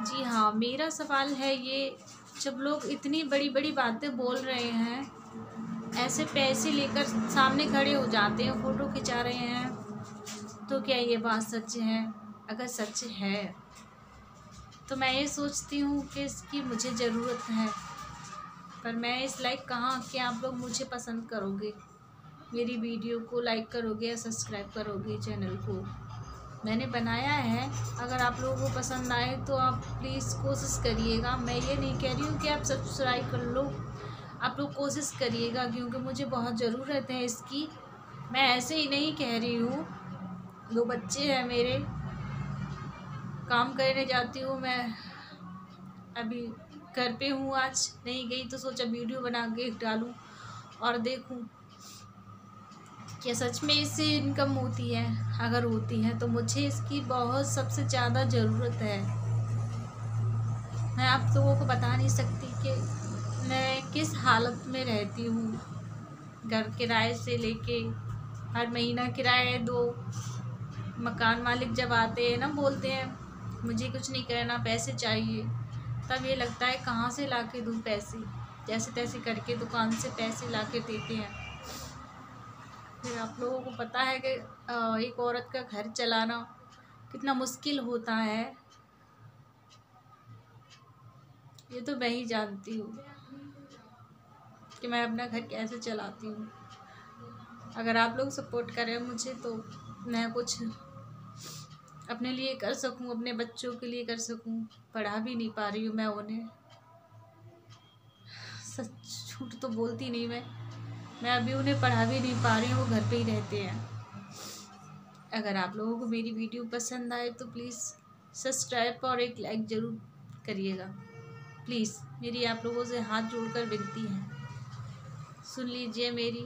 जी हाँ मेरा सवाल है ये, जब लोग इतनी बड़ी बड़ी बातें बोल रहे हैं, ऐसे पैसे लेकर सामने खड़े हो जाते हैं, फ़ोटो खिंचा रहे हैं तो क्या ये बात सच है? अगर सच है तो मैं ये सोचती हूँ कि इसकी मुझे ज़रूरत है, पर मैं इस लाइक कहाँ कि आप लोग मुझे पसंद करोगे? मेरी वीडियो को लाइक करोगे या सब्सक्राइब करोगे चैनल को? मैंने बनाया है। अगर आप लोगों को पसंद आए तो आप प्लीज़ कोशिश करिएगा। मैं ये नहीं कह रही हूँ कि आप सब्सक्राइब कर लो। आप लोग कोशिश करिएगा क्योंकि मुझे बहुत ज़रूरत है इसकी। मैं ऐसे ही नहीं कह रही हूँ। दो बच्चे हैं मेरे। काम करने जाती हूँ मैं। अभी घर पे हूँ आज। नहीं गई तो सोचा वीडियो बना के डालूँ और देखूँ। क्या सच में इससे इनकम होती है? अगर होती है तो मुझे इसकी बहुत सबसे ज़्यादा ज़रूरत है। मैं आप लोगों को बता नहीं सकती कि मैं किस हालत में रहती हूँ। घर किराए से लेके हर महीना किराए दो। मकान मालिक जब आते हैं ना, बोलते हैं, मुझे कुछ नहीं करना, पैसे चाहिए। तब ये लगता है कहाँ से ला के दूँ पैसे? जैसे तैसे करके दुकान से पैसे ला के देते हैं। फिर आप लोगों को पता है कि एक औरत का घर चलाना कितना मुश्किल होता है। ये तो मैं ही जानती हूँ कि मैं अपना घर कैसे चलाती हूँ। अगर आप लोग सपोर्ट करें मुझे तो मैं कुछ अपने लिए कर सकूँ, अपने बच्चों के लिए कर सकूँ, पढ़ा भी नहीं पा रही हूँ मैं उन्हें। सच झूठ तो बोलती नहीं मैं। मैं अभी उन्हें पढ़ा भी नहीं पा रही हूँ, वो घर पे ही रहते हैं। अगर आप लोगों को मेरी वीडियो पसंद आए तो प्लीज़ सब्सक्राइब और एक लाइक ज़रूर करिएगा। प्लीज़, मेरी आप लोगों से हाथ जोड़कर विनती है। सुन लीजिए मेरी।